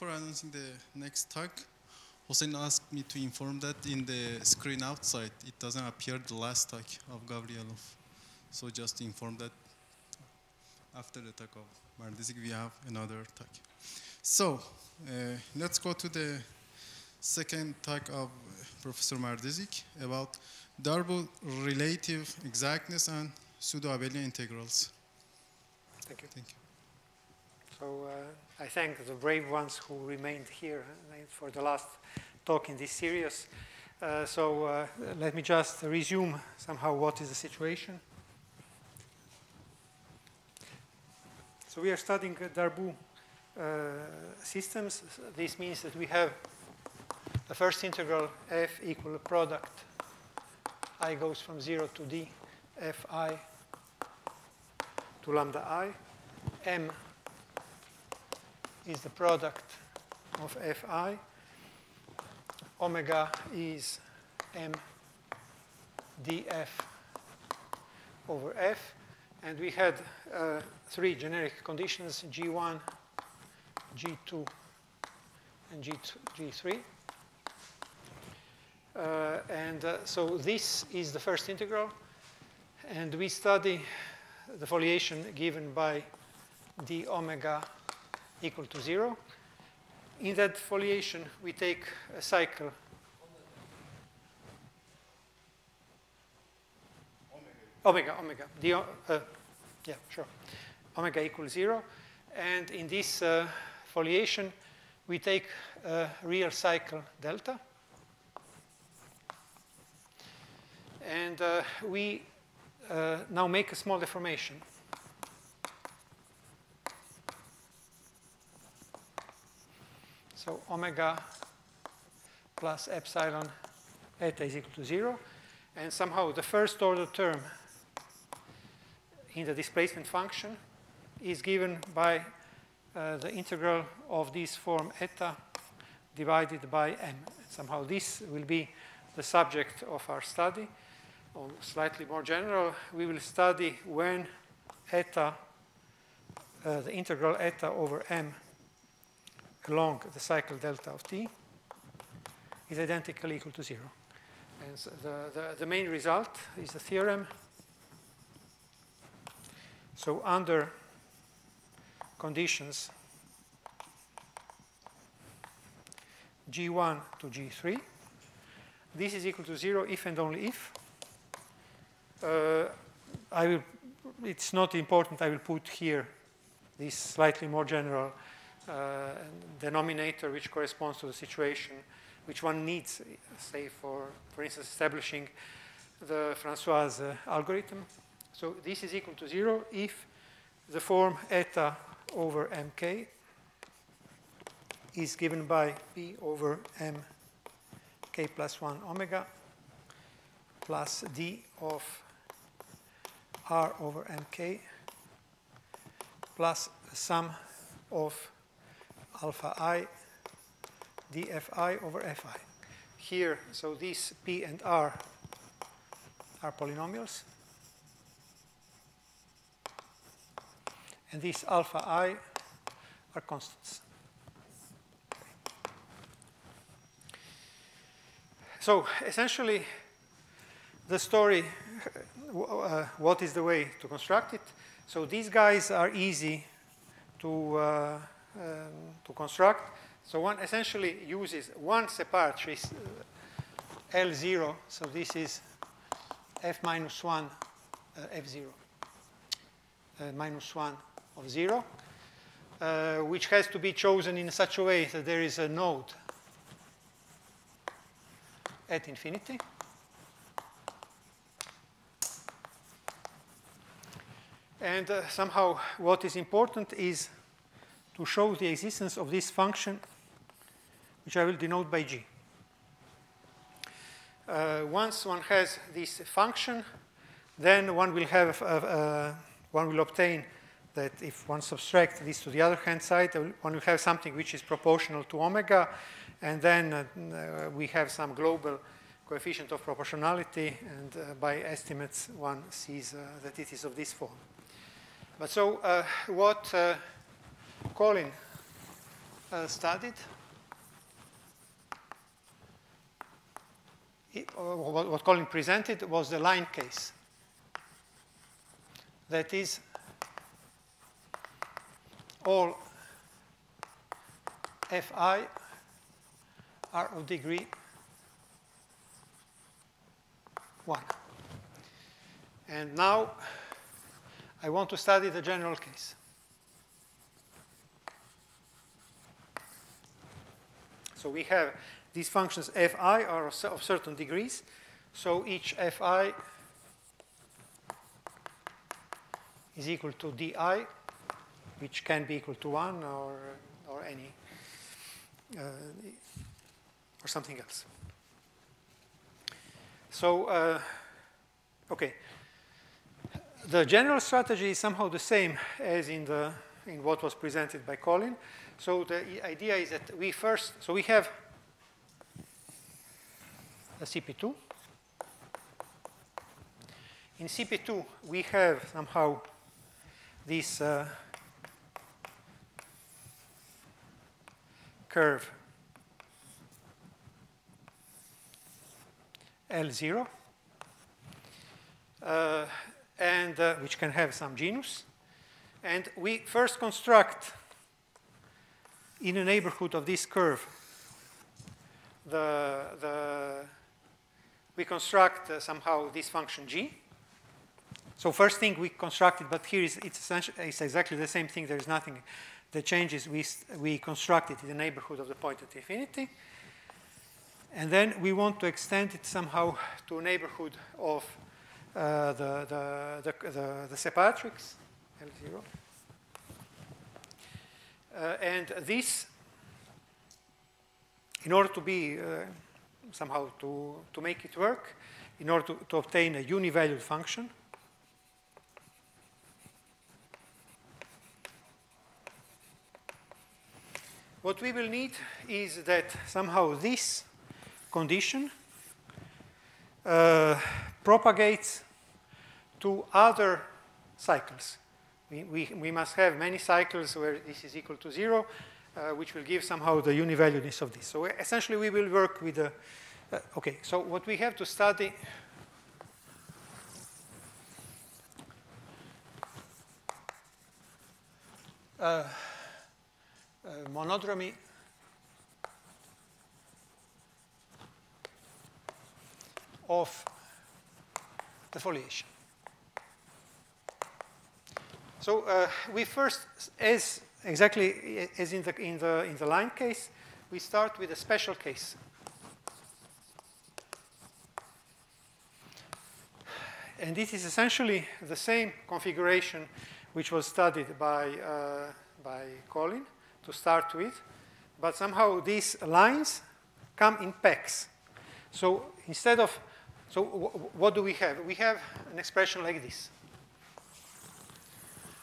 before announcing the next talk, Hossein asked me to inform that in the screen outside, it doesn't appear the last talk of Gavrilov. So just inform that after the talk of Mardešić, we have another talk. So uh, let's go to the second talk of Professor Mardešić about Darboux relative exactness and pseudo-abelian integrals. Thank you. Thank you. So uh, I thank the brave ones who remained here uh, for the last talk in this series. Uh, so let me just resume somehow what is the situation. So we are studying Darboux uh, systems. This means that we have the first integral f equal product i goes from 0 to d fi to lambda i. m is the product of fi. Omega is m df over f. And we had uh, three generic conditions, G1, G2, and G2, G3. Uh, and uh, so this is the first integral. And we study the foliation given by d omega equal to 0. In that foliation, we take a cycle. Omega, omega. The, uh, yeah, sure. Omega equals 0. And in this uh, foliation, we take a real cycle delta. And uh, we uh, now make a small deformation. So omega plus epsilon eta is equal to 0. And somehow the first order term in the displacement function is given by uh, the integral of this form eta divided by m. Somehow this will be the subject of our study. Or slightly more general, we will study when eta, uh, the integral eta over m along the cycle delta of t is identically equal to 0. And so the, the, the main result is the theorem. So under conditions G1 to G3, this is equal to 0 if and only if. Uh, I will, it's not important, I will put here this slightly more general denominator which corresponds to the situation which one needs, say, for, for instance, establishing the Françoise uh, algorithm. So this is equal to 0 if the form eta over mk is given by p over m k plus 1 omega plus d of r over mk plus sum of alpha i dfi over fi. Here, so these p and r are polynomials. And these alpha i are constants. So essentially, the story, uh, what is the way to construct it? So these guys are easy to, uh, um, to construct. So one essentially uses one separatrix, uh, L0. So this is f minus 1, uh, f0, uh, minus 1 of 0, uh, which has to be chosen in such a way that there is a node at infinity. And uh, somehow what is important is to show the existence of this function, which I will denote by g. Uh, once one has this function, then one will have uh, uh one will obtain that if one subtracts this to the other hand side, one will have something which is proportional to omega, and then uh, uh, we have some global coefficient of proportionality, and uh, by estimates one sees uh, that it is of this form. But so uh, what uh, Colin uh, studied. It, what, what Colin presented was the line case. That is, all fi are of degree 1. And now I want to study the general case. So we have these functions fi are of certain degrees. So each fi is equal to di, which can be equal to 1 or, or any, uh, or something else. So, uh, okay. The general strategy is somehow the same as in, the, in what was presented by Colin. So the idea is that we first, so we have a CP2. In CP2, we have somehow this uh, curve L0, uh, and uh, which can have some genus. And we first construct in the neighborhood of this curve the, the we construct uh, somehow this function g. So first thing we constructed, but here is, it's, it's exactly the same thing. There's nothing that changes. We, we construct it in the neighborhood of the point at infinity. And then we want to extend it somehow to a neighborhood of uh, the, the, the, the, the separatrix, L0. Uh, and this, in order to be uh, somehow to, to make it work, in order to, to obtain a univalued function, what we will need is that somehow this condition uh, propagates to other cycles. We, we, must have many cycles where this is equal to zero, uh, which will give somehow the univaluedness of this. So essentially, we will work with the, uh, okay, so what we have to study uh, uh monodromy of the foliation. So uh, we first, as exactly as in the, in, the, in the line case, we start with a special case. And this is essentially the same configuration which was studied by, uh, by Colin to start with, but somehow these lines come in packs. So instead of, so what do we have? We have an expression like this.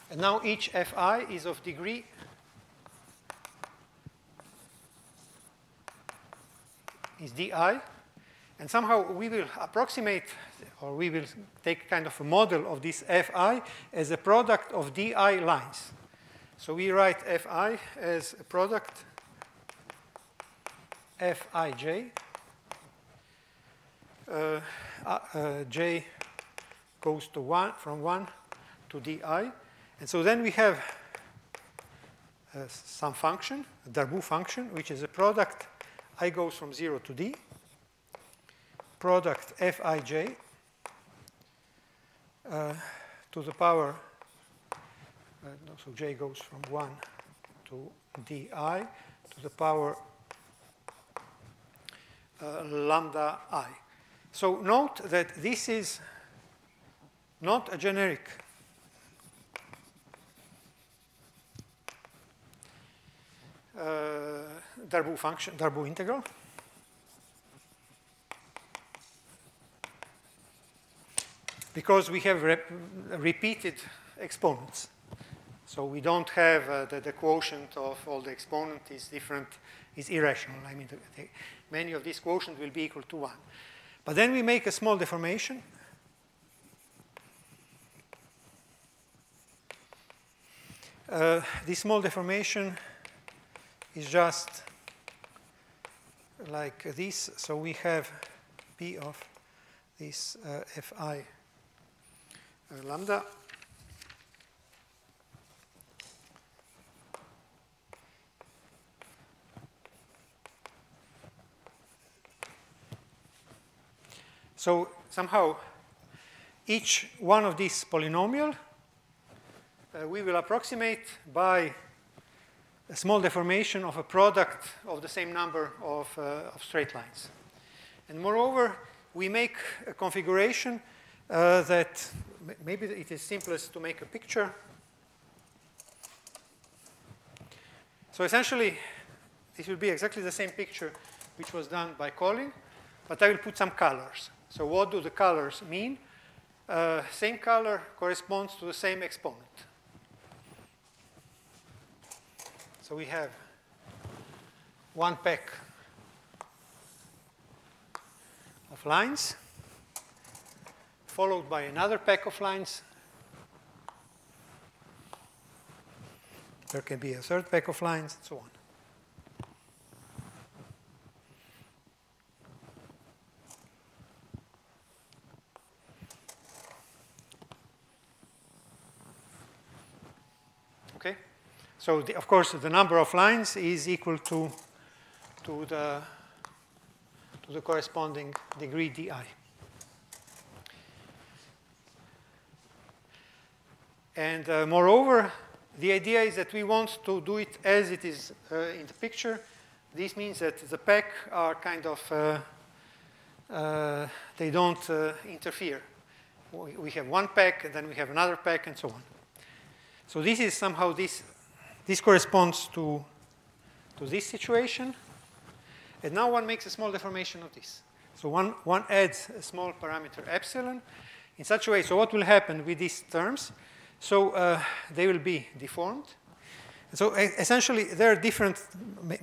And now each fi is of degree is di, and somehow we will approximate, or we will take kind of a model of this fi as a product of di lines. So we write fi as a product fij. Uh, uh, j goes to one from 1 to di. And so then we have uh, some function, a Darboux function, which is a product i goes from 0 to d, product fij uh, to the power, uh, so j goes from 1 to di to the power uh, lambda i. So note that this is not a generic Darboux function, Darboux integral. Because we have rep repeated exponents. So we don't have uh, the, the, quotient of all the exponent is different, is irrational. I mean, the, the, many of these quotients will be equal to 1. But then we make a small deformation. Uh, this small deformation is just like this. So we have P of this uh, Fi uh, lambda. So somehow each one of these polynomial uh, we will approximate by a small deformation of a product of the same number of, uh, of straight lines. And moreover, we make a configuration uh, that maybe it is simplest to make a picture. So essentially, this will be exactly the same picture which was done by Colin, but I will put some colors. So what do the colors mean? Uh, same color corresponds to the same exponent. So we have one pack of lines, followed by another pack of lines. There can be a third pack of lines, and so on. So the, of course, the number of lines is equal to, to, the, to the corresponding degree di. And uh, moreover, the idea is that we want to do it as it is uh, in the picture. This means that the pack are kind of, uh, uh they don't uh, interfere. We, we have one pack, and then we have another pack, and so on. So this is somehow this this corresponds to, to this situation. And now one makes a small deformation of this. So one, one adds a small parameter epsilon in such a way. So what will happen with these terms? So uh, they will be deformed. So essentially, there are different,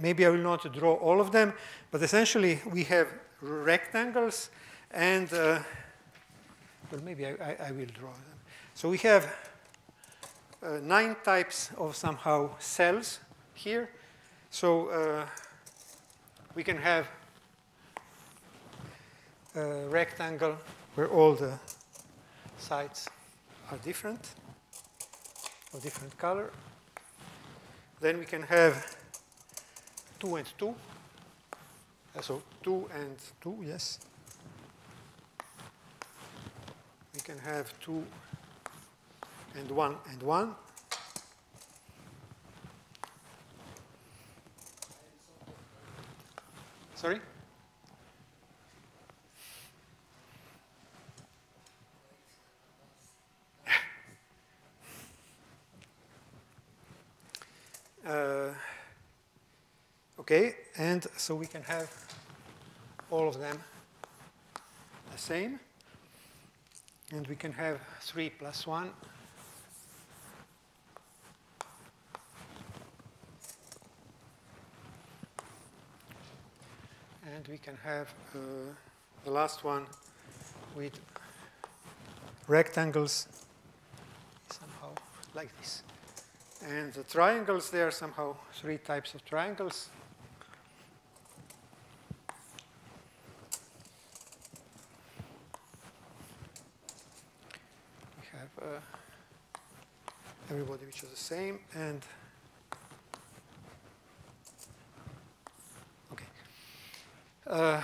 maybe I will not draw all of them, but essentially we have rectangles and, uh, well, maybe I, I, I will draw them. So we have uh, nine types of somehow cells here. So uh, we can have a rectangle where all the sides are different, of different color. Then we can have two and two. Uh, so two and two, yes. We can have two and 1 and 1. Sorry? uh, okay, and so we can have all of them the same. And we can have 3 plus 1 and we can have uh, the last one with rectangles somehow like this. And the triangles, there are somehow three types of triangles. We have uh, everybody which is the same and Uh,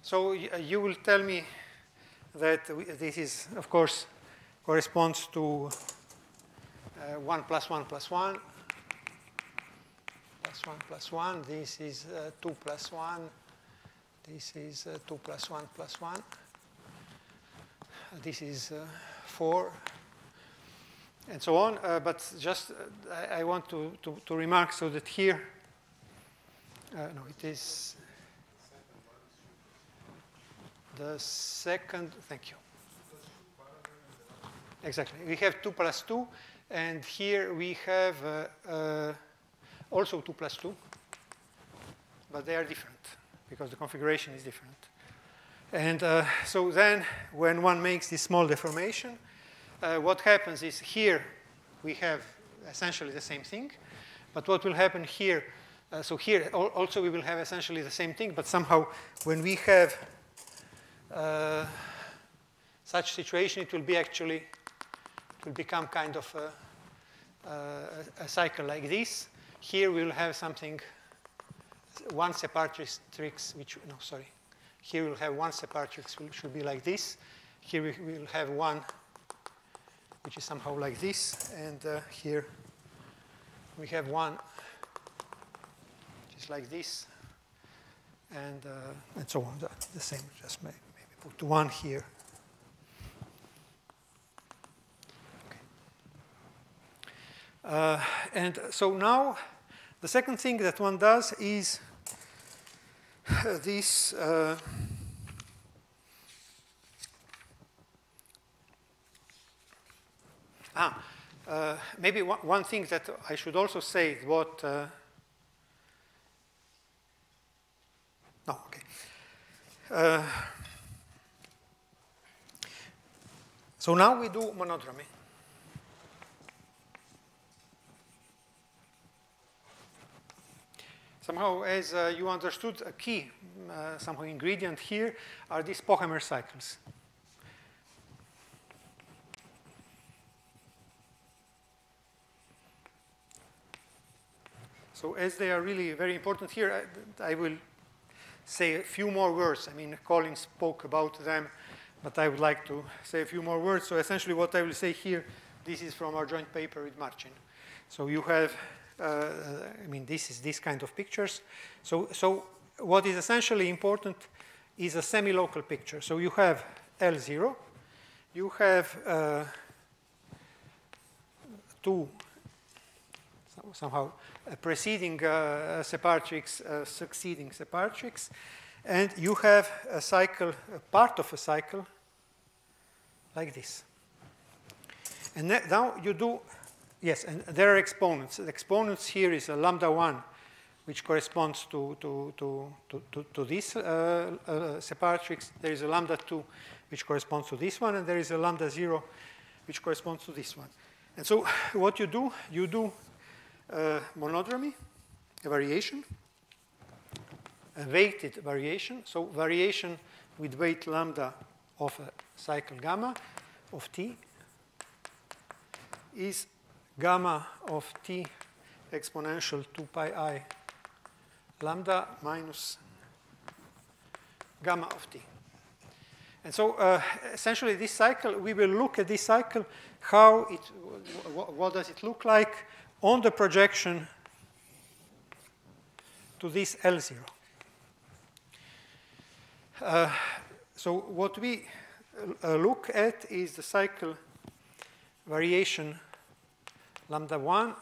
so uh, you will tell me that this is, of course, corresponds to uh, 1 plus 1 plus 1 plus 1 plus 1. This is uh, 2 plus 1. This is uh, 2 plus 1 plus 1. This is uh, 4 and so on. but just I, I, want to, to, to remark so that here uh, no, it is the second, thank you. Exactly. We have 2 plus 2, and here we have uh, uh, also 2 plus 2, but they are different because the configuration is different. And uh, so then when one makes this small deformation, uh, what happens is here we have essentially the same thing, But what will happen here, uh, so here also we will have essentially the same thing, but somehow when we have uh, such situation, it will be actually, it will become kind of a, a, a cycle like this. Here we will have something, one separatrix, which, no, sorry. Here we'll have one separatrix, which should be like this. Here we will have one, which is somehow like this. And uh, here we have one, like this. And, uh, and so on, the, same, just maybe, put one here. Uh, and so now the second thing that one does is this uh, ah, uh, maybe one, one, thing that I should also say what uh, no okay uh, so now we do monodromy Somehow, as uh, you understood, a key uh, somehow ingredient here are these Pochhammer cycles. So as they are really very important here, I, I, will say a few more words. I mean, Colin spoke about them, but I would like to say a few more words. So essentially what I will say here, this is from our joint paper with Marcin. So you have uh, I mean, this is this kind of pictures. So, so what is essentially important is a semi-local picture. So you have L0, you have uh, two somehow preceding uh, separatrix, uh, succeeding separatrix, and you have a cycle, a part of a cycle like this. And now you do Yes, and there are exponents. The exponents here is a lambda 1, which corresponds to, to, to, to, to this uh, uh, separatrix. There is a lambda 2, which corresponds to this one, and there is a lambda 0, which corresponds to this one. And so what you do, you do uh, monodromy, a variation, a weighted variation. So variation with weight lambda of a cycle gamma of t is gamma of t exponential 2 pi i lambda minus gamma of t. And so uh, essentially this cycle, we will look at this cycle, how it, what does it look like on the projection to this L0. Uh, so what we uh, look at is the cycle variation lambda 1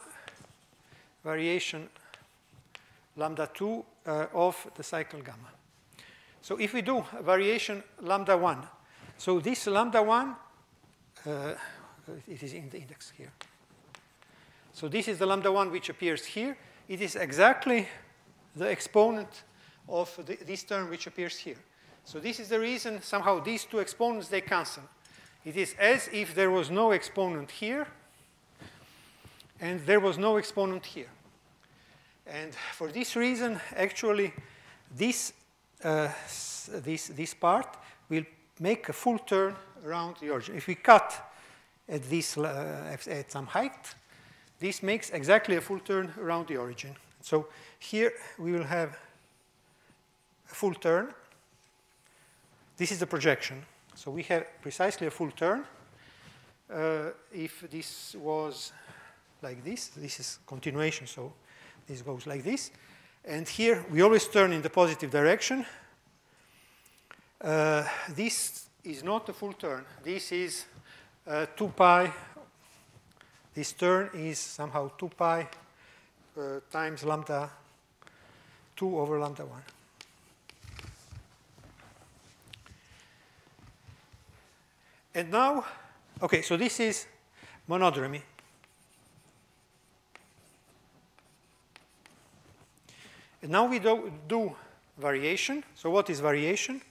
variation lambda 2 uh, of the cycle gamma. So if we do variation lambda 1, so this lambda 1, uh, it is in the index here. So this is the lambda 1 which appears here. It is exactly the exponent of the, this term which appears here. So this is the reason somehow these two exponents, they cancel. It is as if there was no exponent here, and there was no exponent here. And for this reason, actually, this, uh, this, this part will make a full turn around the origin. If we cut at, this, uh, at some height, this makes exactly a full turn around the origin. So here we will have a full turn. This is the projection. So we have precisely a full turn. Uh, if this was like this. This is continuation, so this goes like this. And here we always turn in the positive direction. Uh, this is not a full turn. This is uh, 2 pi. This turn is somehow 2 pi uh, times lambda 2 over lambda 1. And now, okay, so this is monodromy. And now we do, do variation. So what is variation?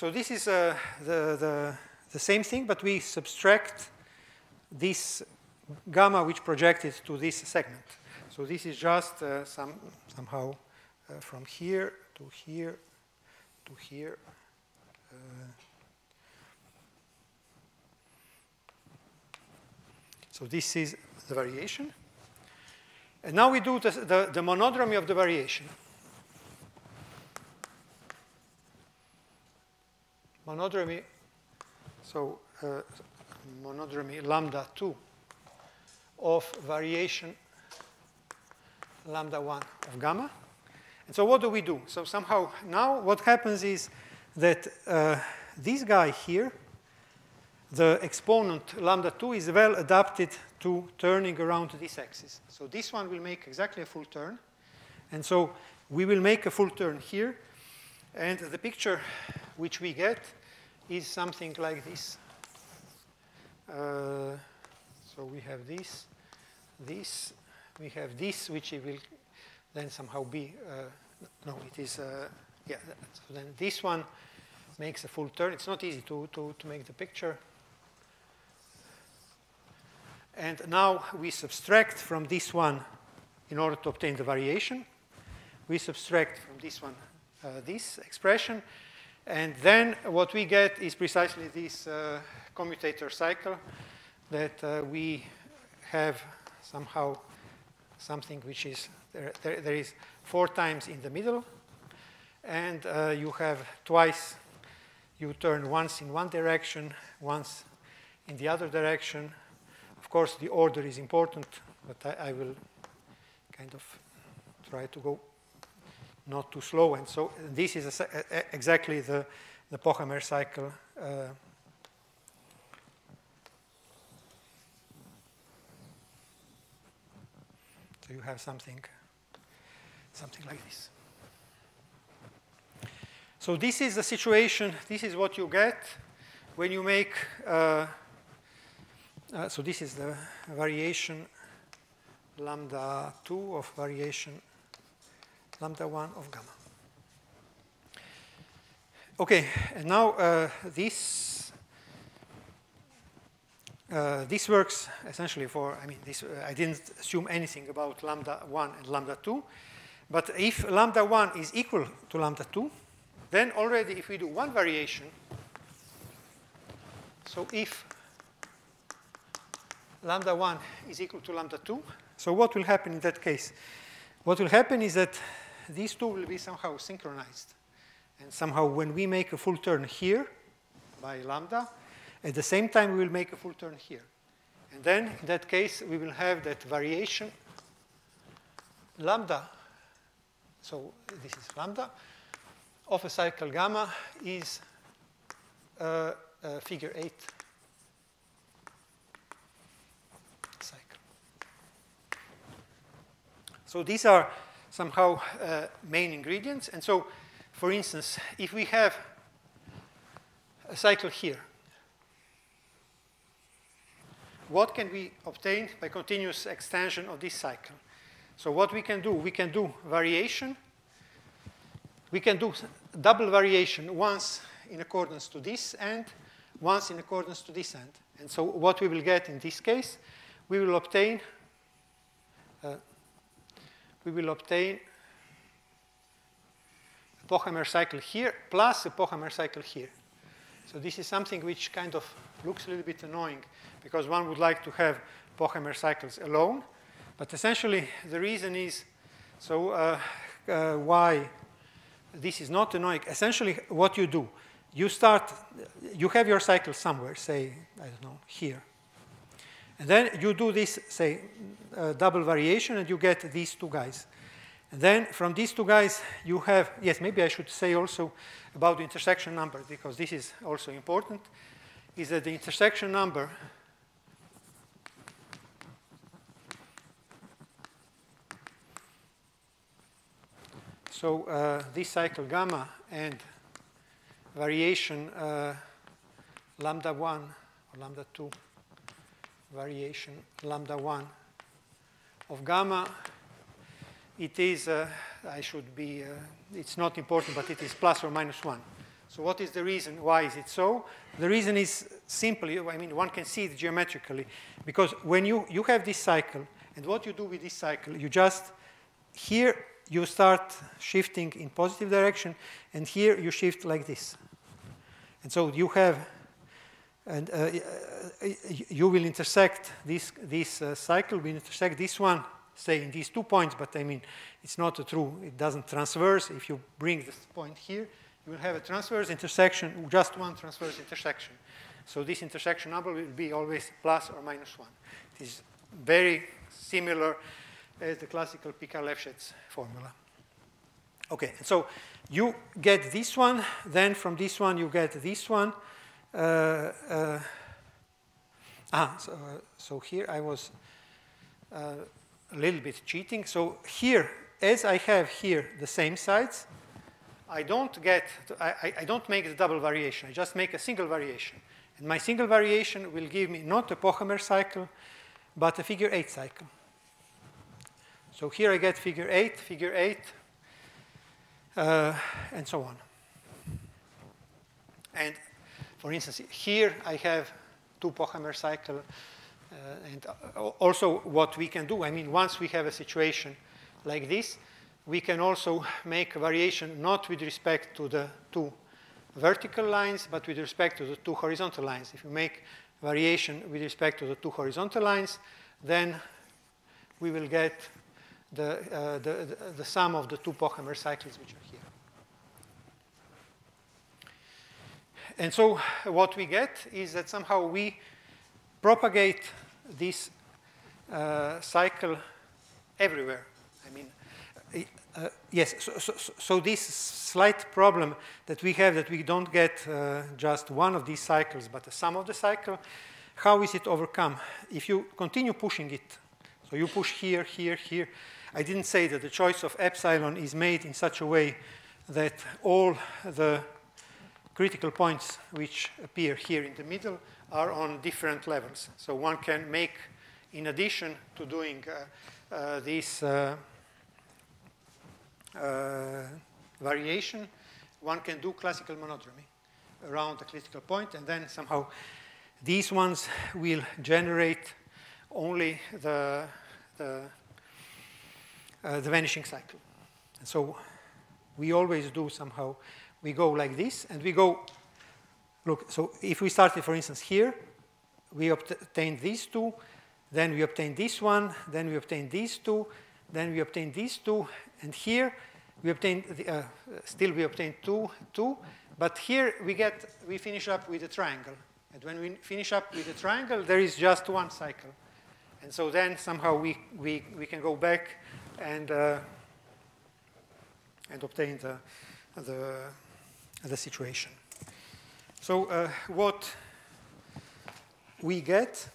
So this is uh, the, the, the same thing, but we subtract this gamma which projected to this segment. So this is just uh, some, somehow uh, from here to here to here. Uh, so this is the variation. And now we do the, the, the monodromy of the variation. Monodromy, so uh, monodromy lambda 2 of variation lambda 1 of gamma. And so what do we do? So somehow now what happens is that uh, this guy here, the exponent lambda 2 is well adapted to turning around this axis. So this one will make exactly a full turn. And so we will make a full turn here. And the picture which we get is something like this. Uh, so we have this, this, we have this, which it will then somehow be, uh, no, it is, uh, yeah, so then this one makes a full turn. It's not easy to, to, to make the picture. And now we subtract from this one in order to obtain the variation. We subtract from this one uh, this expression. And then what we get is precisely this uh, commutator cycle that uh, we have somehow something which is, there, there, there is four times in the middle. And uh, you have twice, you turn once in one direction, once in the other direction, of course, the order is important, but I, I will kind of try to go not too slow. And so this is exactly the, the Pochhammer cycle. Uh, so you have something, something like this. So this is the situation, this is what you get when you make uh, uh, so this is the variation lambda 2 of variation lambda 1 of gamma. Okay, and now uh, this uh, this works essentially for, I mean, this, uh, I didn't assume anything about lambda 1 and lambda 2, but if lambda 1 is equal to lambda 2, then already if we do one variation, so if lambda 1 is equal to lambda 2. So what will happen in that case? What will happen is that these two will be somehow synchronized. And somehow when we make a full turn here by lambda, at the same time we will make a full turn here. And then in that case we will have that variation lambda, so this is lambda, of a cycle gamma is uh, uh, figure 8 So these are somehow uh, main ingredients. And so, for instance, if we have a cycle here, what can we obtain by continuous extension of this cycle? So what we can do, we can do variation. We can do double variation once in accordance to this end, once in accordance to this end. And so what we will get in this case, we will obtain uh, we will obtain a Pochhammer cycle here plus a Pochhammer cycle here. So this is something which kind of looks a little bit annoying because one would like to have Pochhammer cycles alone. But essentially, the reason is, so uh, uh, why this is not annoying. Essentially, what you do, you start, you have your cycle somewhere, say, I don't know, here. And then you do this, say, uh, double variation, and you get these two guys. And then from these two guys, you have, yes, maybe I should say also about the intersection number, because this is also important, is that the intersection number So uh, this cycle gamma and variation uh, lambda 1 or lambda 2 variation lambda 1 of gamma, it is, uh, I should be, uh, it's not important, but it is plus or minus 1. So what is the reason? Why is it so? The reason is simply, I mean, one can see it geometrically, because when you, you have this cycle, and what you do with this cycle, you just, here you start shifting in positive direction, and here you shift like this. And so you have, and uh, uh you will intersect this, this uh, cycle, will intersect this one, say in these two points, but I mean, it's not true, it doesn't transverse. If you bring this point here, you will have a transverse intersection, just one transverse intersection. So this intersection number will be always plus or minus one. It is very similar as the classical Picard-Lefschetz formula. Okay, so you get this one, then from this one you get this one. Uh, uh, ah, so, uh, so, here I was uh, a little bit cheating. So here, as I have here the same sides, I don't get, I, I don't make the double variation. I just make a single variation. And my single variation will give me not a Pochhammer cycle, but a figure eight cycle. So here I get figure eight, figure eight, uh, and so on. And for instance, here I have two Pochhammer cycle, uh, and also what we can do, I mean, once we have a situation like this, we can also make a variation not with respect to the two vertical lines, but with respect to the two horizontal lines. If you make variation with respect to the two horizontal lines, then we will get the, uh, the, the, the, sum of the two Pochhammer cycles which are here. And so what we get is that somehow we propagate this uh, cycle everywhere. I mean, uh, yes, so, so, so, this slight problem that we have that we don't get uh, just one of these cycles, but the sum of the cycle, how is it overcome? If you continue pushing it, so you push here, here, here, I didn't say that the choice of epsilon is made in such a way that all the critical points which appear here in the middle are on different levels. So one can make, in addition to doing uh, uh, this uh, uh, variation, one can do classical monodromy around a critical point, and then somehow these ones will generate only the, the, uh, the vanishing cycle. And so we always do somehow, we go like this, and we go, look, so if we started, for instance, here, we obtained these two, then we obtain this one, then we obtain these two, then we obtain these two, and here we obtain, the, uh, still we obtain two, two, but here we get, we finish up with a triangle. And when we finish up with a triangle, there is just one cycle. And so then somehow we, we, we can go back and, uh, and obtain the, the, the situation. So uh, what we get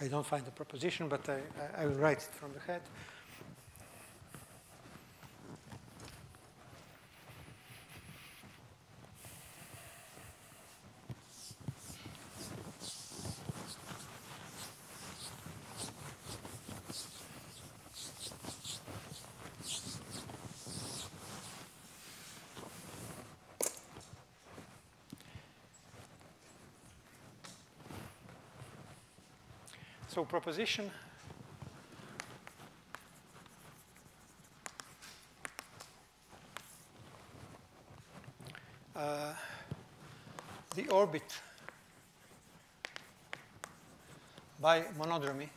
I don't find the proposition, but I, I, will write it from the head. So proposition. Uh, the orbit by monodromy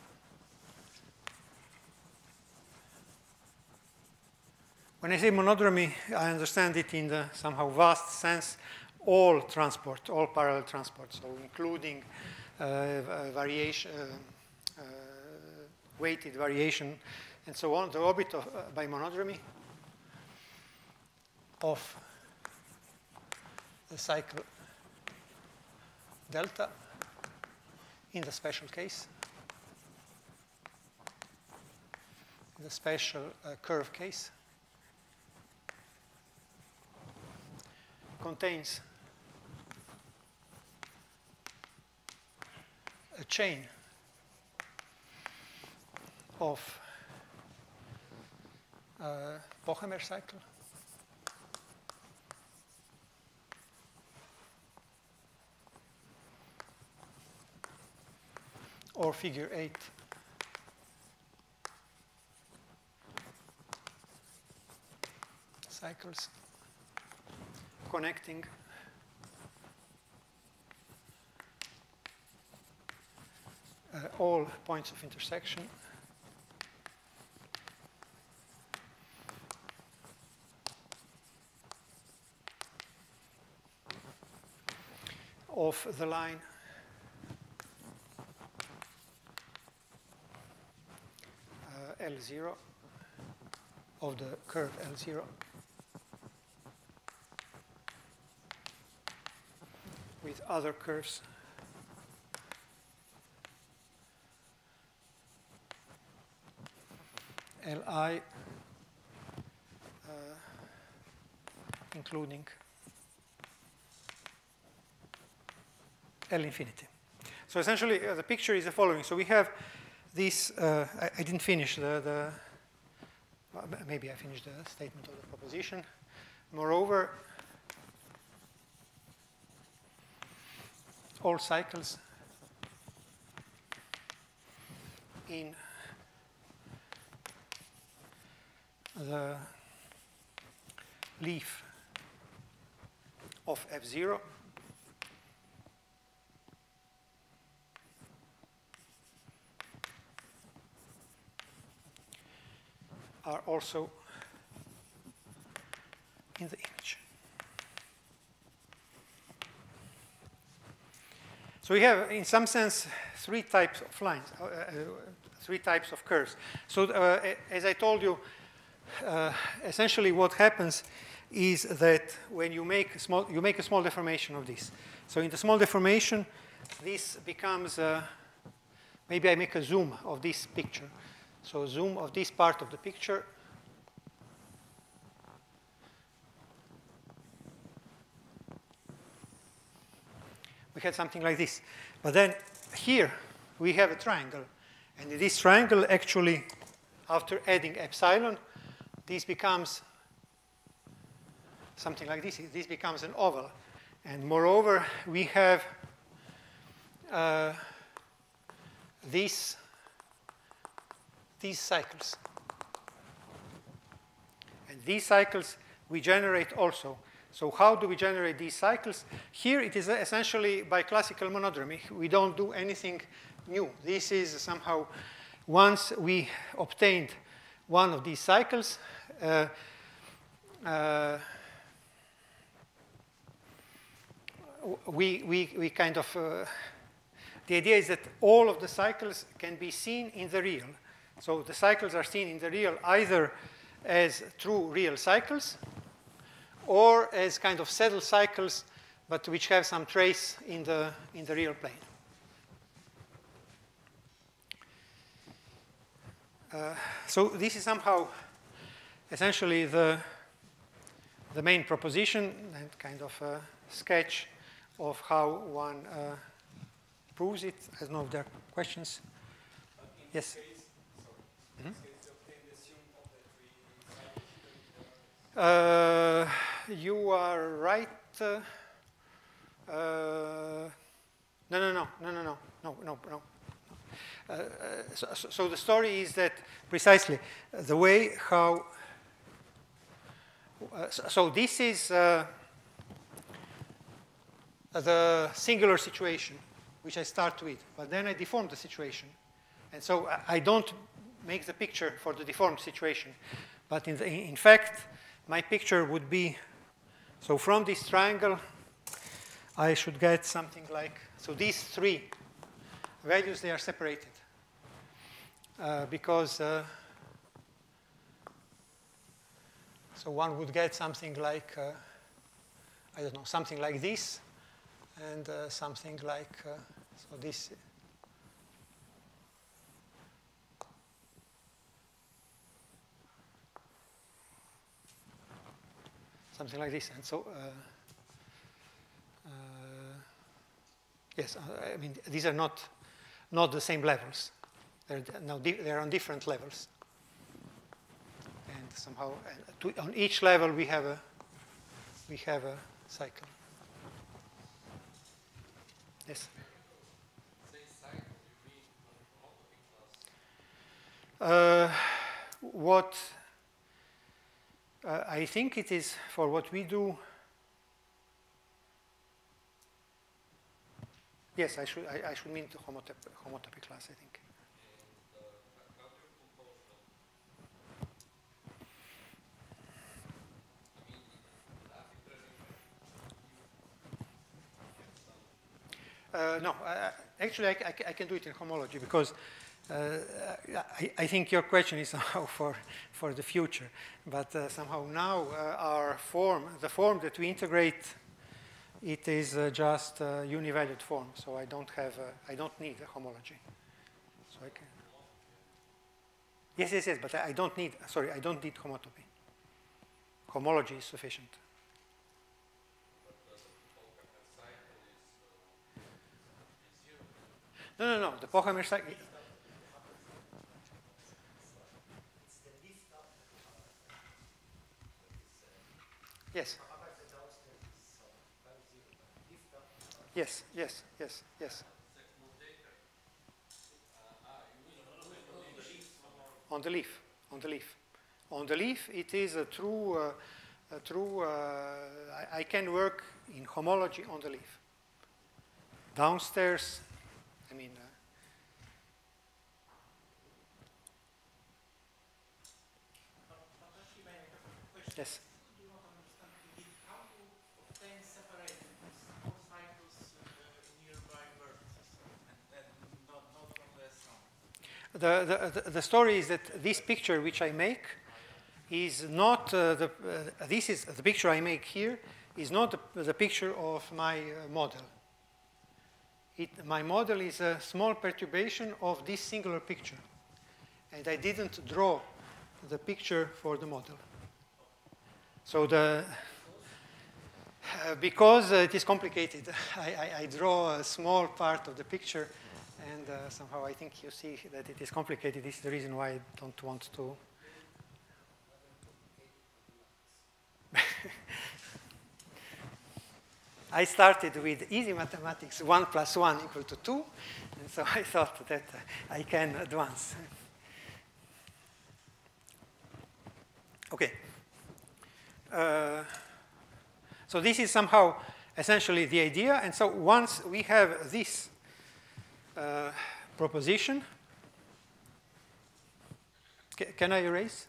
when I say monodromy, I understand it in the somehow vast sense, all transport, all parallel transport, so including uh, variation, uh, uh, weighted variation, and so on, the orbit of, uh, by monodromy of the cycle delta in the special case, the special uh, curve case, contains a chain of uh, cycle or figure 8 cycles. Connecting. Uh, all points of intersection of the line. Uh, L0 of the curve L0 with other curves. Li, uh, including L infinity. So essentially, uh, the picture is the following. So we have this, uh, I, I, didn't finish the, the well, maybe I finished the statement of the proposition. Moreover, all cycles in the leaf of F0 are also in the image. So we have, in some sense, three types of lines, uh, uh, three types of curves. So uh, as I told you, uh, essentially what happens is that when you make, small, you make a small deformation of this. So in the small deformation, this becomes, uh, maybe I make a zoom of this picture. So zoom of this part of the picture. We had something like this. But then here we have a triangle. And this triangle actually, after adding epsilon, this becomes something like this. This becomes an oval. And moreover, we have uh, these, these cycles. And these cycles we generate also. So how do we generate these cycles? Here it is essentially by classical monodromy. We don't do anything new. This is somehow, once we obtained one of these cycles, uh, uh, we, we, we kind of, uh, the idea is that all of the cycles can be seen in the real. So the cycles are seen in the real either as true real cycles or as kind of saddle cycles, but which have some trace in the, in the real plane. Uh, so this is somehow essentially the, the main proposition and kind of a sketch of how one uh, proves it. I don't know if there are questions. Yes? Mm -hmm. Uh, you are right. Uh, uh, no, no, no, no, no, no, no, no, no. Uh, so, so, the story is that precisely the way how uh, so, so, this is uh, the singular situation, which I start with, but then I deform the situation. And so I don't make the picture for the deformed situation, But in, the, in fact, my picture would be, so from this triangle, I should get something like, so these three values, they are separated. Uh, because, uh, so one would get something like, uh, I don't know, something like this, and uh, something like, uh, so this. Something like this. And so, uh, uh yes, uh, I mean, these are not, not the same levels. They're, no, they're on different levels. And somehow, to, on each level, we have a, we have a cycle. Yes. Uh, what uh, I think it is for what we do. Yes, I should I, I should mean the homotopy, class. I think. Uh, no, actually, I, I, can do it in homology because I, I, think your question is somehow for, for the future. But uh, somehow now uh, our form, the form that we integrate, it is uh, just a univalued form. So I don't have, I don't need a homology. So I can. Yes, yes, yes, but I don't need, sorry, I don't need homotopy. Homology is sufficient. No, no, no. The Pochhammer cycle. Yes. Yes, yes, yes, yes. On the leaf, on the leaf. On the leaf, it is a true, uh, a true uh, I, I can work in homology on the leaf. Downstairs, I mean, uh, yes. The, the, the story is that this picture which I make is not uh, the, uh, this is the picture I make here is not the, the picture of my uh, model. It, my model is a small perturbation of this singular picture. And I didn't draw the picture for the model. So the, uh, because uh, it is complicated, I, I, I, draw a small part of the picture, and uh, somehow I think you see that it is complicated. This is the reason why I don't want to I started with easy mathematics, 1 plus 1 equal to 2, and so I thought that I can advance. Okay. Uh, so this is somehow essentially the idea, and so once we have this uh, proposition, can I erase?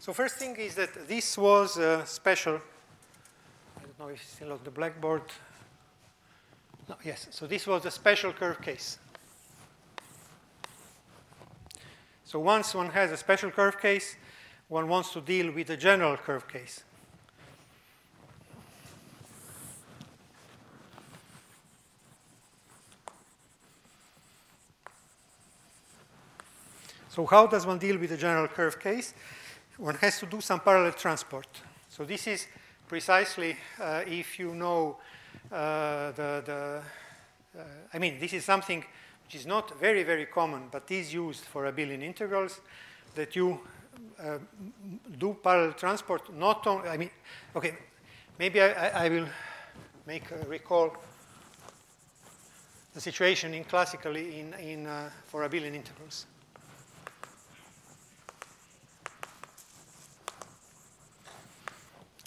So first thing is that this was a special, I don't know if it's still on the blackboard. Yes, so this was a special curve case. So once one has a special curve case, one wants to deal with a general curve case. So how does one deal with a general curve case? one has to do some parallel transport. So this is precisely uh, if you know uh, the, the uh, I mean, this is something which is not very, very common, but is used for abelian integrals, that you uh, do parallel transport not only, I mean, okay, maybe I, I will make recall the situation in classically in, in uh, for abelian integrals.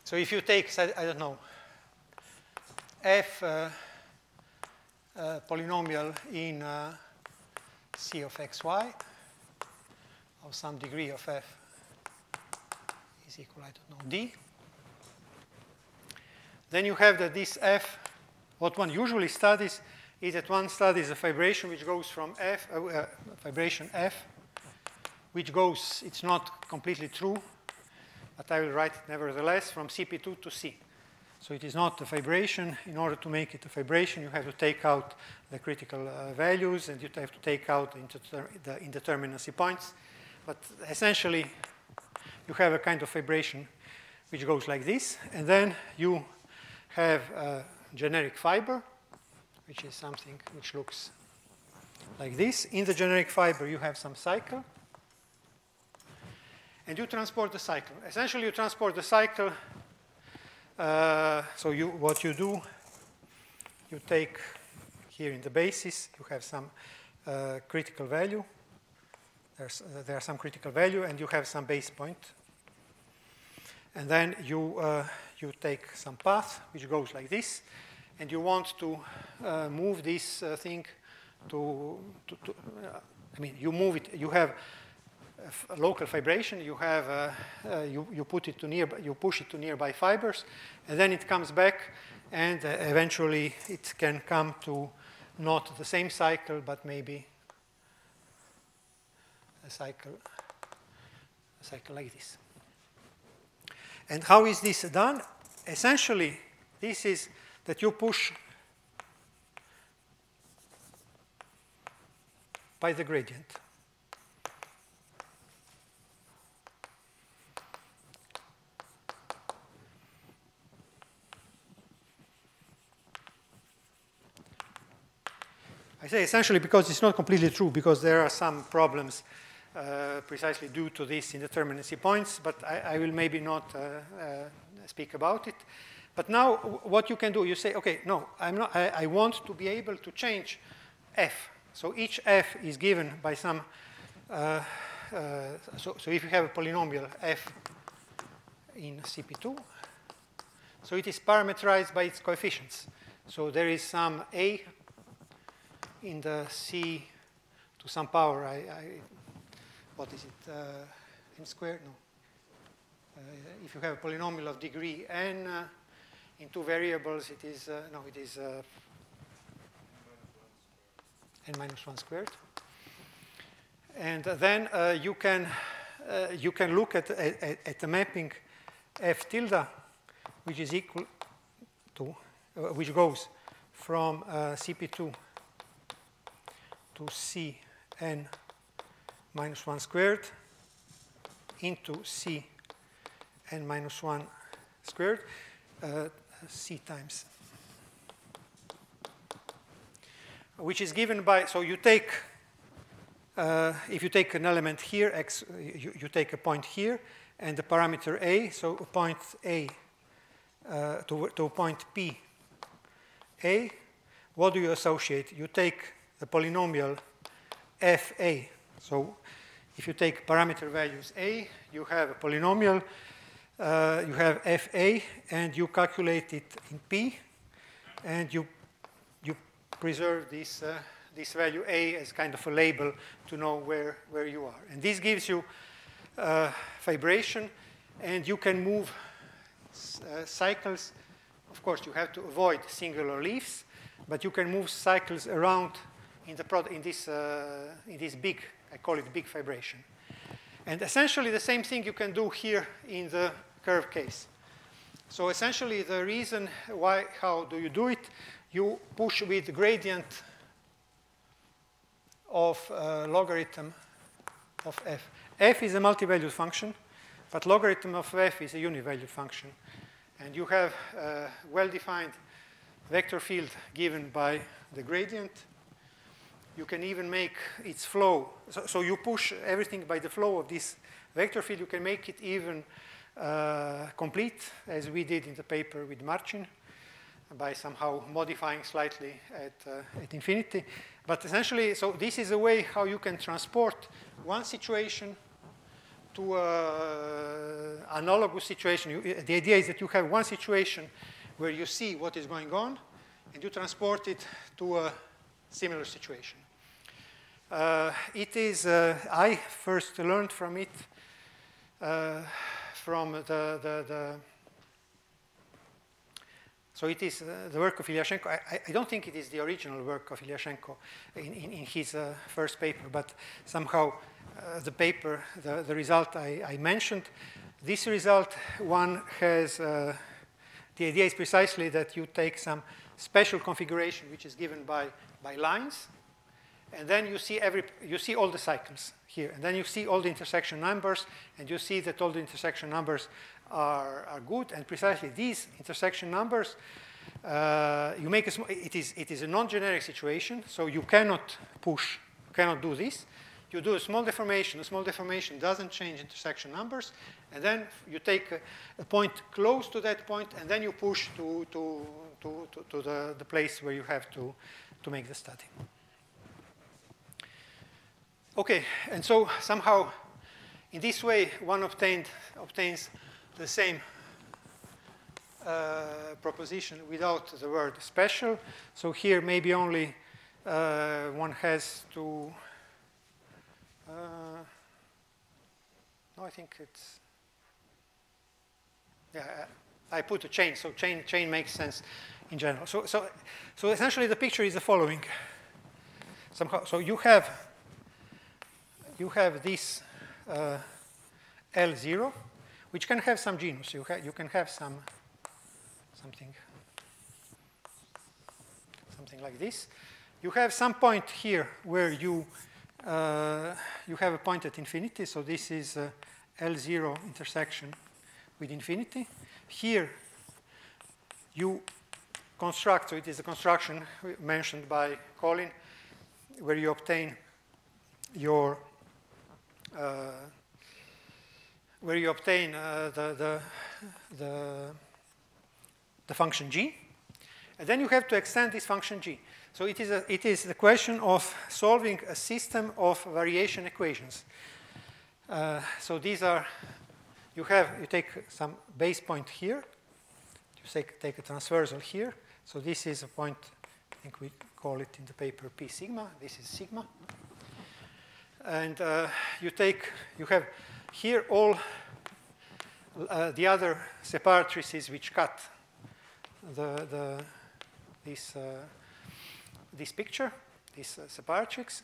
So if you take, I don't know, f uh, uh, polynomial in uh, C of xy of some degree of f is equal, I don't know, d. Then you have that this f, what one usually studies is that one studies a fibration which goes from f, uh, uh, fibration f, which goes, it's not completely true, but I will write it nevertheless, from CP2 to C. So it is not a fibration. In order to make it a fibration, you have to take out the critical uh, values and you have to take out the indeterminacy points. But essentially, you have a kind of fibration which goes like this. And then you have a generic fiber, which is something which looks like this. In the generic fiber, you have some cycle. And you transport the cycle. Essentially, you transport the cycle uh, so you, what you do, you take here in the basis, you have some uh, critical value. There's, uh, there are some critical value, and you have some base point. And then you, uh, you take some path, which goes like this, and you want to uh, move this thing to, to, to I mean, you move it, you have local fibration, you have uh, uh, you, you put it to near you push it to nearby fibers, and then it comes back, and uh, eventually it can come to not the same cycle, but maybe a cycle, a cycle like this. And how is this done? Essentially, this is that you push by the gradient. I say essentially because it's not completely true, because there are some problems uh, precisely due to these indeterminacy points, but I, I will maybe not uh, uh, speak about it. But now what you can do, you say, okay, no, I'm not, I, I, want to be able to change f. So each f is given by some, uh, uh, so, so if you have a polynomial f in CP2, so it is parameterized by its coefficients. So there is some a in the C to some power, I, I what is it, uh, n squared? No. Uh, if you have a polynomial of degree n uh, in two variables, it is, uh, no, it is uh, n minus 1 squared. And then uh, you, can, you can look at, at, at the mapping f tilde, which is equal to, which goes from CP2 to c n minus 1 squared into c n minus 1 squared, uh, c times. Which is given by, so you take, uh, if you take an element here, x, you, you, take a point here, and the parameter a, so a point a uh, to, to point p a, what do you associate? You take the polynomial fa. So if you take parameter values a, you have a polynomial, uh, you have fa, and you calculate it in p, and you, you preserve this, uh, this value a as kind of a label to know where, where you are. And this gives you uh, fibration, and you can move uh, cycles. Of course, you have to avoid singular leaves, but you can move cycles around in, the in, this, uh, in this big, I call it big fibration. And essentially the same thing you can do here in the curve case. So essentially the reason why, how do you do it, you push with gradient of uh, logarithm of f. f is a multi-valued function, but logarithm of f is a univalued function. And you have a well-defined vector field given by the gradient you can even make its flow. So, so, you push everything by the flow of this vector field. You can make it even uh, complete, as we did in the paper with Marcin, by somehow modifying slightly at, uh, at infinity. But essentially, so this is a way how you can transport one situation to an analogous situation. You, the idea is that you have one situation where you see what is going on, and you transport it to a similar situation. Uh, it is, uh, I first learned from it uh, from the, the, the, so it is uh, the work of Ilyashenko. I, I, don't think it is the original work of Ilyashenko in, in, in his uh, first paper, but somehow uh, the paper, the, the result I, I, mentioned, this result, one has, the idea is precisely that you take some special configuration which is given by, by lines, and then you see, every, you see all the cycles here. And then you see all the intersection numbers, and you see that all the intersection numbers are, are good. And precisely these intersection numbers, uh, you make a it is, it is a non-generic situation, so you cannot push, you cannot do this. You do a small deformation. A small deformation doesn't change intersection numbers. And then you take a, a point close to that point, and then you push to, to, to, to, to the, the place where you have to, to make the study. Okay, and so somehow in this way one obtained, obtains the same uh, proposition without the word special. So here maybe only uh, one has to, uh, no, I think it's, yeah, I put a chain, so chain, chain makes sense in general. So, so, so essentially the picture is the following. Somehow, so you have you have this uh, L0, which can have some genus. You, you can have some something, something like this. You have some point here where you, uh, you have a point at infinity. So this is uh, L0 intersection with infinity. Here you construct, so it is a construction mentioned by Colin, where you obtain your where you obtain uh, the, the, the, the function g. And then you have to extend this function g. So it is, a, it is the question of solving a system of variation equations. Uh, so these are, you have, you take some base point here, you take, take a transversal here. So this is a point, I think we call it in the paper P sigma, this is sigma. And uh, you take, you have here all uh, the other separatrices which cut the, the, this, uh, this picture, this uh, separatrix.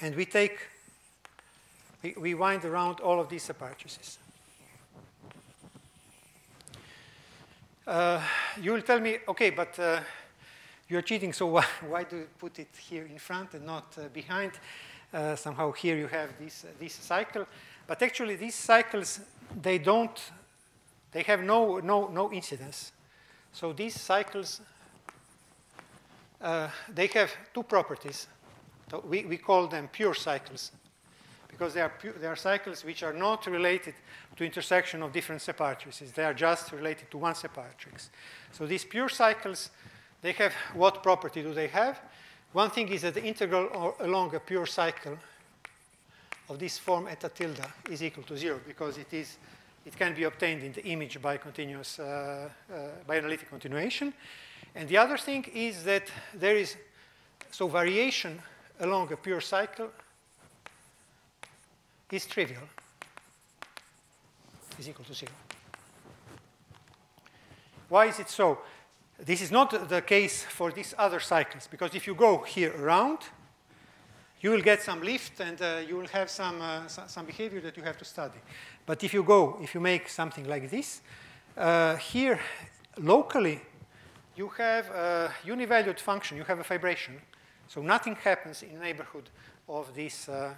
And we take, we, we wind around all of these separatrices. Uh, you will tell me, okay, but uh, you're cheating, so why, why do you put it here in front and not uh, behind? Uh, somehow here you have this, uh, this cycle. But actually these cycles, they don't, they have no, no, no incidence. So these cycles, uh, they have two properties. So we, we call them pure cycles because they are, they are cycles which are not related to intersection of different separatrices. They are just related to one separatrix. So these pure cycles, they have what property do they have? One thing is that the integral along a pure cycle of this form eta tilde is equal to zero because it is it can be obtained in the image by continuous uh, uh, by analytic continuation. And the other thing is that there is so variation along a pure cycle is trivial is equal to zero. Why is it so? This is not the case for these other cycles, because if you go here around, you will get some lift and uh, you will have some, uh, some behavior that you have to study. But if you go, if you make something like this, uh, here locally, you have a univalued function, you have a fibration. So nothing happens in the neighborhood of this, uh,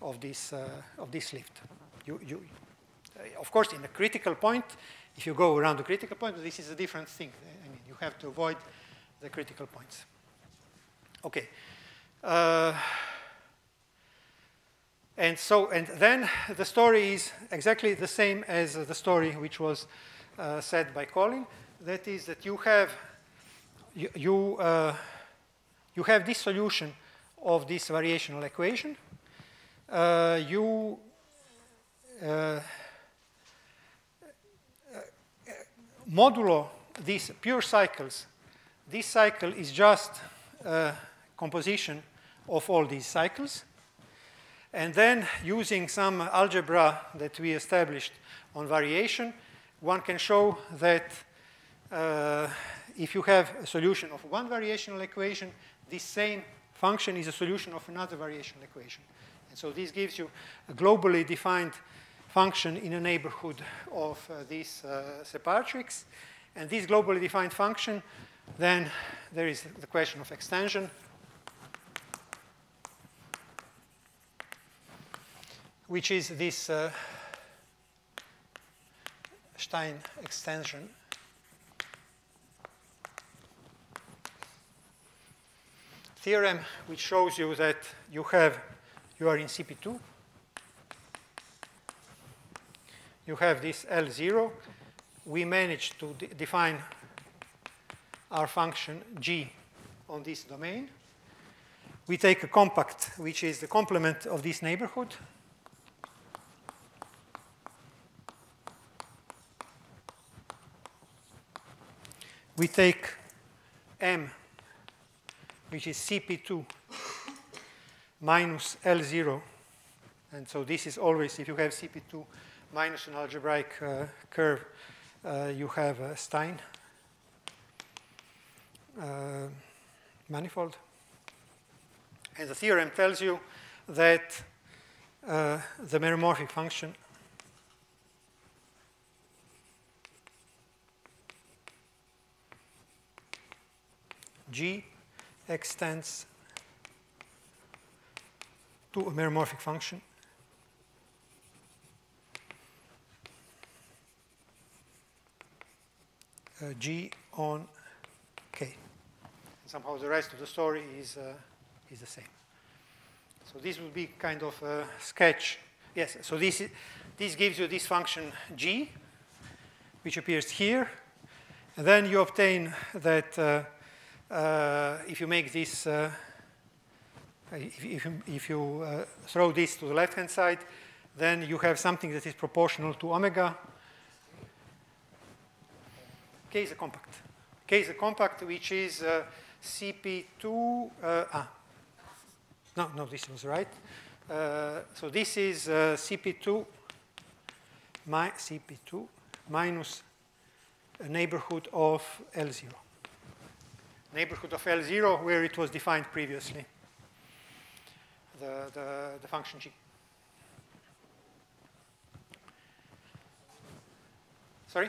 of this, uh, of this lift. You, you, uh, of course, in a critical point, if you go around the critical point, this is a different thing. You have to avoid the critical points. Okay. Uh, and so, and then the story is exactly the same as the story which was uh, said by Colin. That is that you have, you, you, uh, you have this solution of this variational equation. Uh, you uh, modulo these pure cycles, this cycle is just a composition of all these cycles. And then using some algebra that we established on variation, one can show that uh, if you have a solution of one variational equation, this same function is a solution of another variational equation. And so this gives you a globally defined function in a neighborhood of uh, this uh, separatrix. And this globally defined function, then there is the question of extension. which is this uh, Stein extension. Theorem which shows you that you have, you are in CP2. You have this L0. We managed to de define our function g on this domain. We take a compact, which is the complement of this neighborhood. we take M, which is CP2 minus L0. And so this is always, if you have CP2 minus an algebraic uh, curve, you have a Stein uh, manifold. And the theorem tells you that uh, the meromorphic function G extends to a meromorphic function. Uh, G on K. And Somehow the rest of the story is, uh, is the same. So this would be kind of a sketch. Yes, so this, is, this gives you this function G, which appears here. And then you obtain that uh, uh, if you make this, uh, if, if, you, if you uh, throw this to the left-hand side, then you have something that is proportional to omega. K is a compact. K is a compact, which is uh, CP2. Uh, ah, no, no, this was right. Uh, so this is CP2 my CP2 minus a neighborhood of L0 neighborhood of L0 where it was defined previously, the, the, the function g. Sorry?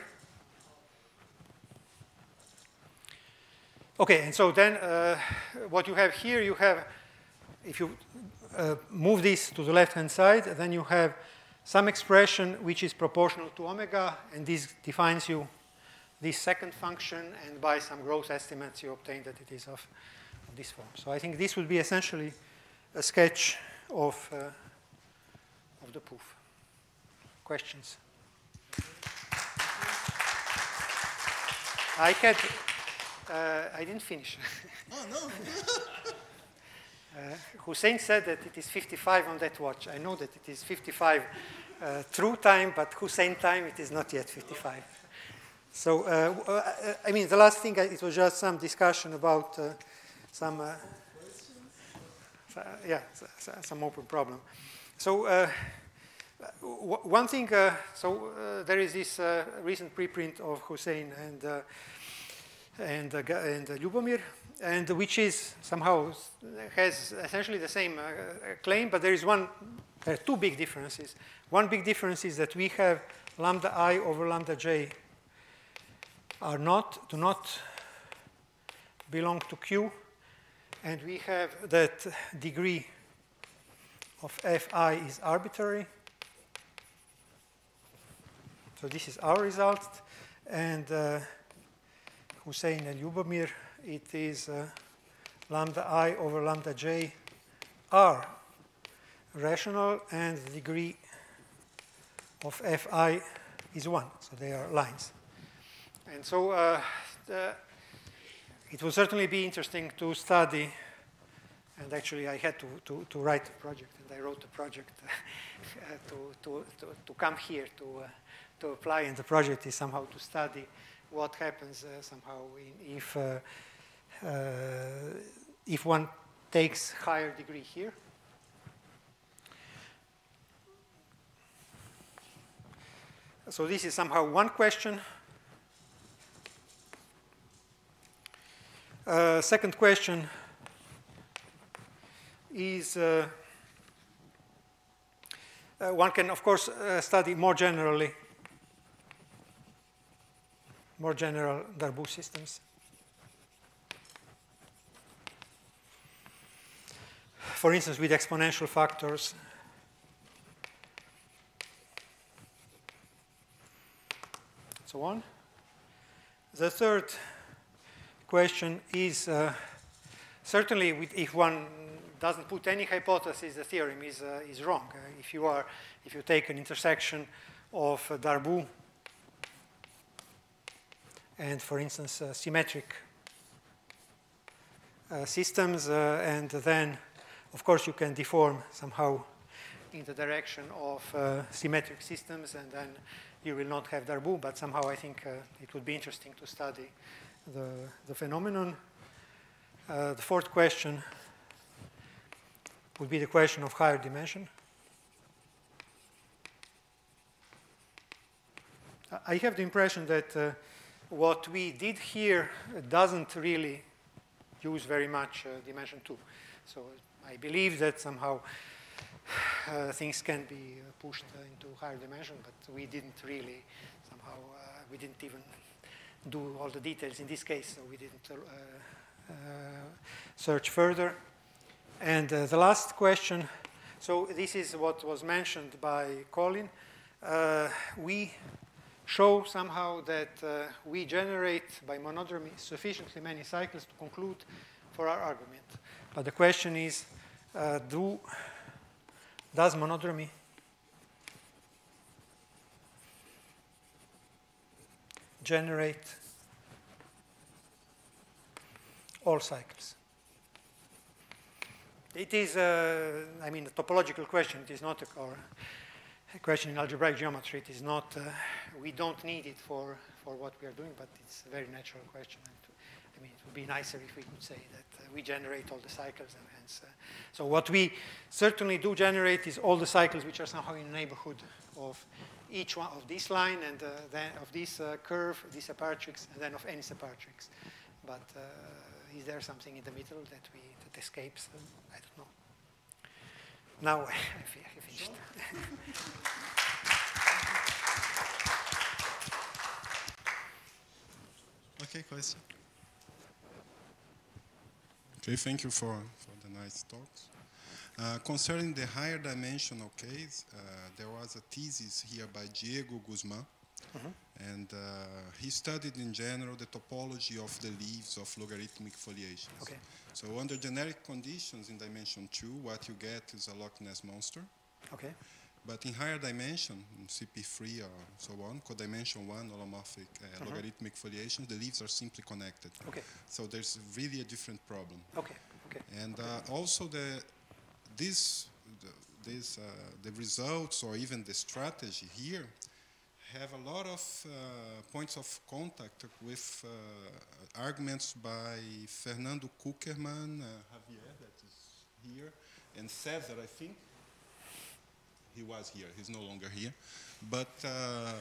Okay, and so then uh, what you have here, you have, if you uh, move this to the left-hand side, then you have some expression which is proportional to omega, and this defines you this second function, and by some gross estimates, you obtain that it is of, of this form. So I think this would be essentially a sketch of, uh, of the proof. Questions? I had, uh, I didn't finish. Oh, no. uh, Hossein said that it is 55 on that watch. I know that it is 55 uh, true time, but Hossein time, it is not yet 55. So, uh, uh, I mean, the last thing, uh, it was just some discussion about uh, some, uh, yeah, some open problem. So, uh, one thing, so there is this recent preprint of Hossein and, and, uh, and uh, Ljubomir, and which is somehow has essentially the same uh, claim, but there is one, there are two big differences. One big difference is that we have lambda i over lambda j are not, do not belong to Q, and we have that degree of Fi is arbitrary. So this is our result, and uh, Hossein and Ljubomir, it is uh, lambda i over lambda j r rational, and the degree of Fi is 1, so they are lines. And so uh, the, it will certainly be interesting to study And actually, I had to, to, to write a project, and I wrote a project uh, to, to, to, to come here to, uh, to apply. And the project is somehow to study what happens uh, somehow if, uh, uh, if one takes higher degree here. So this is somehow one question. Uh, second question is uh, uh, one can, of course, study more generally, more general Darboux systems. For instance, with exponential factors. So on. The third question is uh, certainly with, if one doesn't put any hypothesis, the theorem is, uh, is wrong. Uh, if you are, if you take an intersection of Darboux and, for instance, uh, symmetric uh, systems, uh, and then, of course, you can deform somehow in the direction of symmetric systems, and then you will not have Darboux, but somehow I think it would be interesting to study the, the phenomenon. the fourth question would be the question of higher dimension. I have the impression that uh, what we did here doesn't really use very much uh, dimension 2. So I believe that somehow uh, things can be uh, pushed into higher dimension, but we didn't really somehow, uh, we didn't even do all the details in this case, so we didn't uh, search further. And uh, the last question, so this is what was mentioned by Colin. Uh, we show somehow that uh, we generate by monodromy sufficiently many cycles to conclude for our argument. But the question is, uh, do, does monodromy generate all cycles? It is, uh, I mean, a topological question. It is not a, or a question in algebraic geometry. It is not, uh, we don't need it for, for what we are doing, but it's a very natural question. And I mean, it would be nicer if we could say that uh, we generate all the cycles and hence. Uh, so what we certainly do generate is all the cycles which are somehow in the neighborhood of each one of this line and uh, then of this uh, curve, this separatrix, and then of any separatrix. But is there something in the middle that we that escapes? I don't know. Now I finished. okay, question. Okay, thank you for, for the nice talks. Uh, concerning the higher dimensional case, uh, there was a thesis here by Diego Guzman, mm -hmm. And uh, he studied in general the topology of the leaves of logarithmic foliations. Okay. So under generic conditions in dimension 2, what you get is a Loch Ness monster. Okay. But in higher dimension, in CP3 or so on, codimension 1 holomorphic uh, uh-huh. logarithmic foliations, the leaves are simply connected. Okay. So there's really a different problem. Okay. Okay. And uh, also the this the, this, uh, the results or even the strategy here have a lot of uh, points of contact with uh, arguments by Fernando Cukierman, uh, Javier, that is here, and Cesar, I think. He was here, he's no longer here. But uh,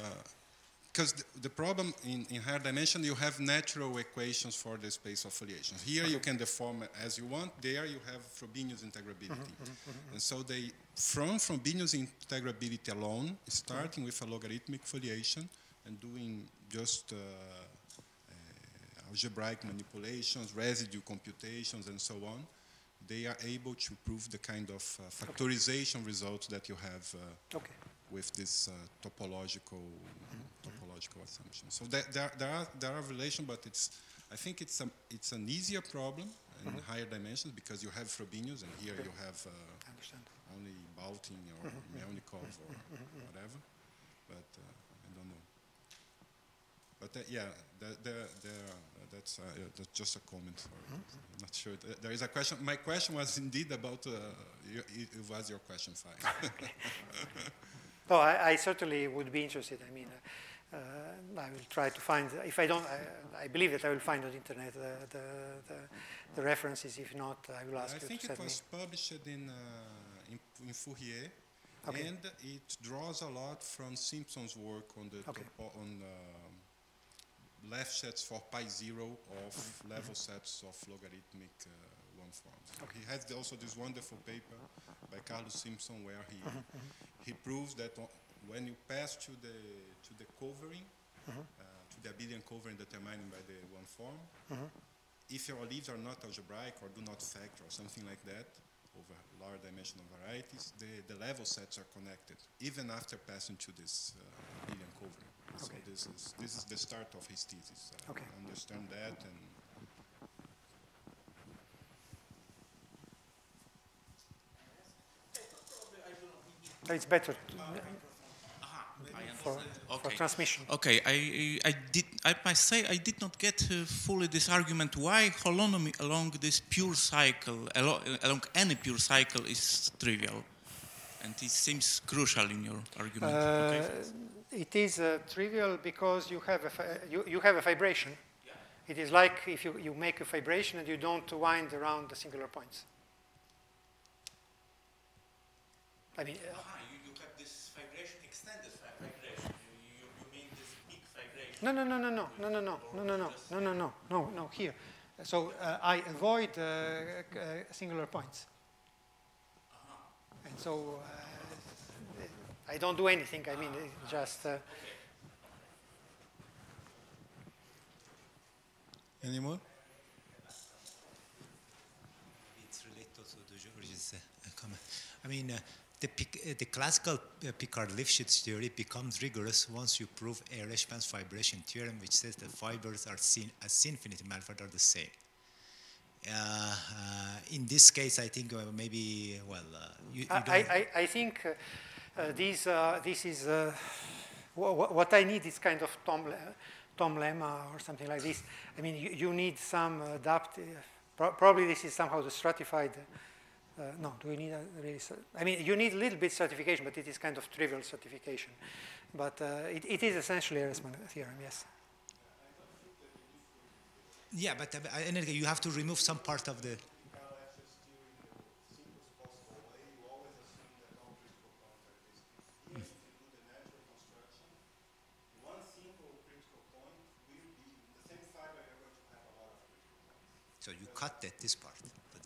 because the, the, problem in, in, higher dimension, you have natural equations for the space of foliations. Here you can deform it as you want. There you have Frobenius integrability. Mm -hmm, mm -hmm. And so they, from Frobenius integrability alone, starting with a logarithmic foliation and doing just uh, uh, algebraic manipulations, residue computations, and so on, they are able to prove the kind of uh, factorization okay. results that you have uh, okay. with this uh, topological mm -hmm logical assumption. So there, there, there, are, there are relations, but it's, I think it's, a, it's an easier problem in mm -hmm. higher dimensions because you have Frobenius and here you have uh, only Bautin or mm -hmm. Melnikov or whatever. But uh, I don't know. But yeah, that's, uh, that's just a comment. Sorry. I'm not sure. There is a question. My question was indeed about. Uh, it it was your question, fine. No, I, I certainly would be interested. I mean, uh, uh, I will try to find, if I don't, I, I believe that I will find on the internet the, the, the, the references. If not, I will ask I you think to it send me. was published in, uh, in, Fourier, Okay. and it draws a lot from Simpson's work on the Okay. on um, left sets for pi zero of Mm-hmm. level sets of logarithmic uh, one forms. Okay. He has the- also this wonderful paper by Carlos Simpson where he Mm-hmm, he proves that when you pass to the to the covering Mm-hmm. uh, to the abelian covering determined by the one form Mm-hmm. if your leaves are not algebraic or do not factor or something like that over large dimensional varieties, the, the level sets are connected even after passing to this uh, abelian covering. So this is this is the start of his thesis. I Okay. understand that and It's better to, for, for Okay. transmission. Okay, I, I did. I must say I did not get uh, fully this argument why holonomy along this pure cycle, alo- along any pure cycle, is trivial, and it seems crucial in your argument. Uh, okay. It is uh, trivial because you have a, you, you have a fibration. It is like if you, you make a fibration and you don't wind around the singular points. I mean, uh, Ah, you, you have this fibration, extended fibration. You, you mean this big fibration? No, no, no, no, no, no, no, no, no, no, no, no, no, no, no, no, here. So uh, I avoid uh, uh, singular points. And so uh, I don't do anything. I mean, it just. Uh, Any more? It's related also to George's uh, comment. I mean, uh, the, uh, the classical uh, Picard-Lefschetz theory becomes rigorous once you prove Ehresmann's fibration theorem, which says that fibers are seen as infinity manifold are the same. Uh, uh, in this case, I think uh, maybe well, uh, you, you I, I, I think uh, uh, this, uh, this is uh, wha- wha- what I need is kind of Thom, Thom lemma or something like this. I mean, you, you need some adapt. Uh, pro- probably this is somehow the stratified. Uh, no, do we need a really? I mean, you need a little bit stratification, but it is kind of trivial stratification. But uh, it, it is essentially a Ehresmann theorem, yes. yeah, but uh, anyway, you have to remove some part of the. So you cut that this part.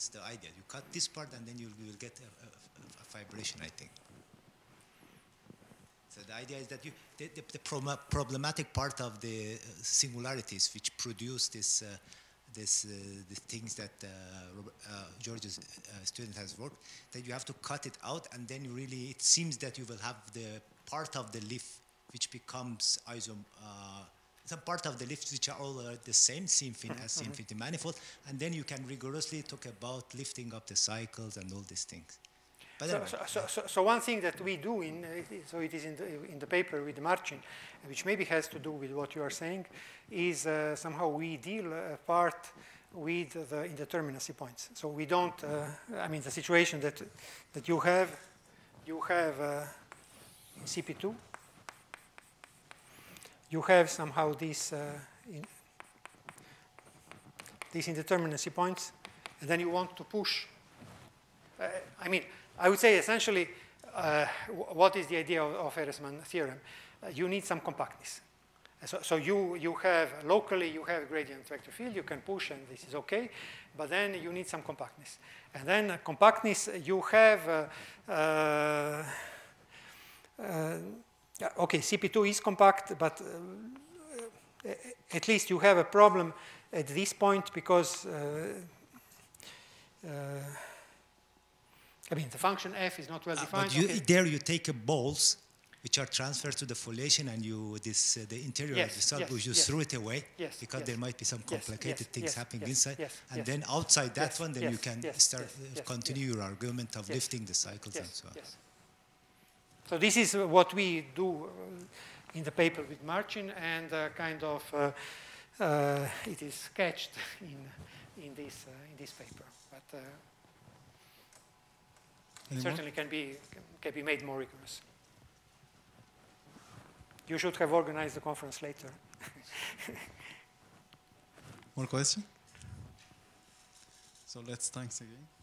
That's the idea. You cut this part, and then you will get a, a, a- fibration. I think. So the idea is that you the, the, the problematic part of the uh, singularities which produce this. Uh, this, uh, the things that uh, uh, George's uh, student has worked, that you have to cut it out, and then really, it seems that you will have the part of the leaf which becomes isom, some part of the lifts which are all uh, the same, C infin- as C infinity manifold, and then you can rigorously talk about lifting up the cycles and all these things. But So, anyway, so, so, so, one thing that we do in, uh, so it is in the, in the paper with Marcin, which maybe has to do with what you are saying, is uh, somehow we deal uh, part with the indeterminacy points. So we don't, uh, I mean, the situation that, that you have, you have uh, CP2, you have somehow these, uh, in, these indeterminacy points, and then you want to push uh, I mean, I would say essentially, uh, what is the idea of, of Ehresmann theorem? Uh, you need some compactness. So, so you, you have, locally you have gradient vector field, you can push and this is okay, but then you need some compactness. And then uh, compactness, you have, uh, uh, uh, okay, CP2 is compact, but uh, uh, at least you have a problem at this point because uh, uh, I mean, the function f is not well Uh, defined. but you, okay. there you take a balls which are transverse to the foliation and you this uh, the interior Yes, of the cell yes, you yes. throw it away Yes, because there might be some complicated things happening inside and then outside that one then you can start uh, continue your argument of lifting the cycles and so on. So this is uh, what we do. uh, in the paper with Marcin, and uh, kind of uh, uh, it is sketched in, in, this, uh, in this paper. But uh, it certainly can be, can be made more rigorous. You should have organized the conference later. More question? So let's thanks again.